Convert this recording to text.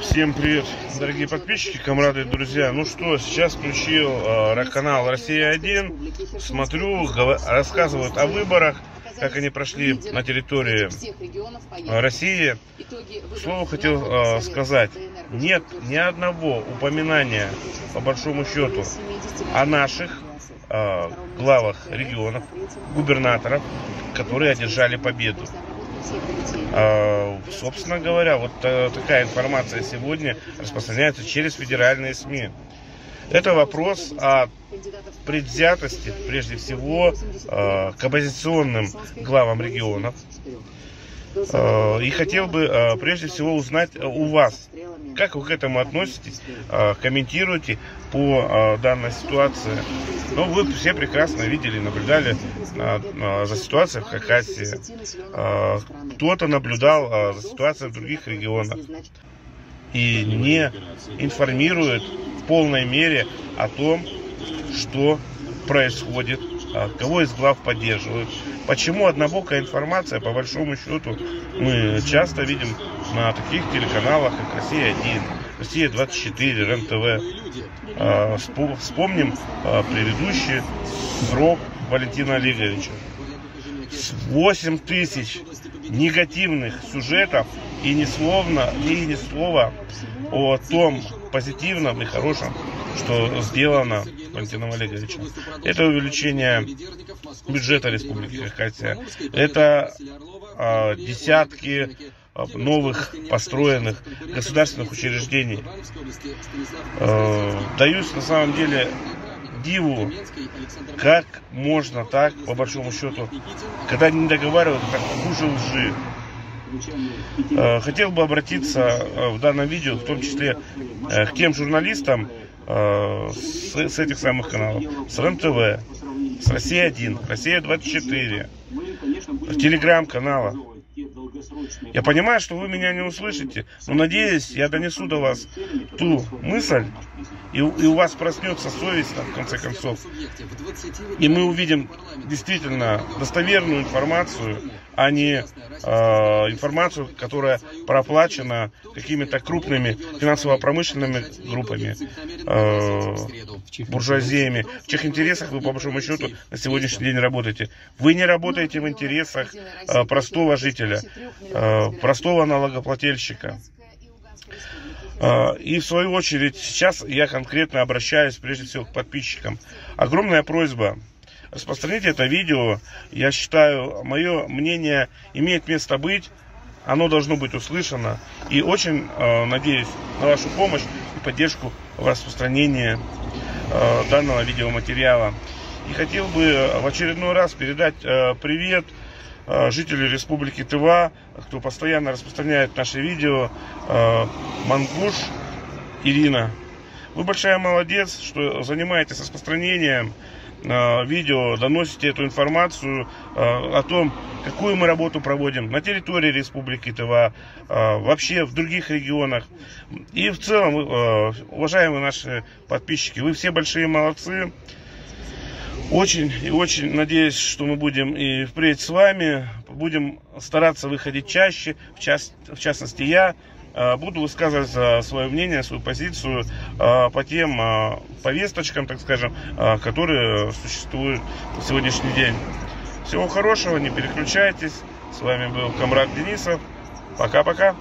Всем привет, дорогие подписчики, комрады и друзья. Ну что, сейчас включил э, канал «Россия-1». Смотрю, рассказывают о выборах, как они прошли на территории э, России. Слово хотел э, сказать. Нет ни одного упоминания, по большому счету, о наших э, главах регионов, губернаторов, которые одержали победу. А, собственно говоря, вот такая информация сегодня распространяется через федеральные СМИ. Это вопрос о предвзятости, прежде всего, э, к оппозиционным главам регионов. Э, и хотел бы прежде всего узнать у вас, как вы к этому относитесь, комментируете по данной ситуации. Ну, вы все прекрасно видели, наблюдали за ситуацией в Хакасии. Кто-то наблюдал за ситуацией в других регионах и не информирует в полной мере о том, что происходит, кого из глав поддерживают. Почему однобокая информация, по большому счету, мы часто видим на таких телеканалах, как «Россия-1», «Россия-24», РЕН-ТВ. Вспомним предыдущий срок Валентина Олеговича. 8 тысяч негативных сюжетов и ни словно, и ни слова о том позитивном и хорошем, что сделано Валентином Олеговичем. Это увеличение бюджета Республики Хакасия. Это э, десятки новых построенных государственных учреждений. Э, даюсь на самом деле диву, как можно так, по большому счету, когда не договаривают, так хуже лжи. Э, хотел бы обратиться э, в данном видео, в том числе к тем журналистам с, с этих самых каналов, с РЕН-ТВ, с Россия-1, Россия-24, телеграм-канала, я понимаю, что вы меня не услышите, но надеюсь, я донесу до вас ту мысль, и, и у вас проснется совесть, в конце концов. И мы увидим действительно достоверную информацию, а не э, информацию, которая проплачена какими-то крупными финансово-промышленными группами, э, буржуазиями, в чьих интересах вы, по большому счету, на сегодняшний день работаете. Вы не работаете в интересах э, простого жителя, э, простого налогоплательщика. И в свою очередь, сейчас я конкретно обращаюсь прежде всего к подписчикам. Огромная просьба распространите это видео. Я считаю, мое мнение имеет место быть. Оно должно быть услышано. И очень э, надеюсь на вашу помощь и поддержку в распространении э, данного видеоматериала. И хотел бы в очередной раз передать э, привет э, жителю Республики Тыва, кто постоянно распространяет наши видео. Э, Мангуш Ирина. Вы большая молодец, что занимаетесь распространением Э, видео, доносите эту информацию о том, какую мы работу проводим на территории Республики Тыва, вообще в других регионах. И в целом, уважаемые наши подписчики, вы все большие молодцы. Очень и очень надеюсь, что мы будем и впредь с вами, будем стараться выходить чаще, в, част, в частности я, Э, буду высказывать э, свое мнение, свою позицию э, по тем повесточкам, так скажем, которые существуют на сегодняшний день. Всего хорошего, не переключайтесь. С вами был Камрад Денисов. Пока-пока.